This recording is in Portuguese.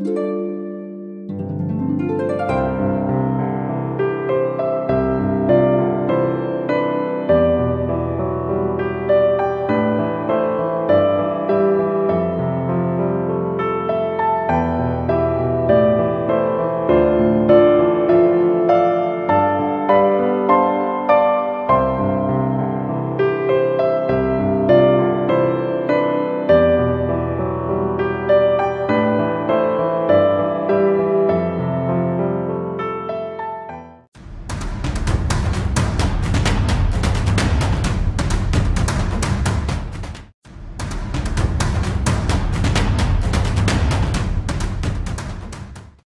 Música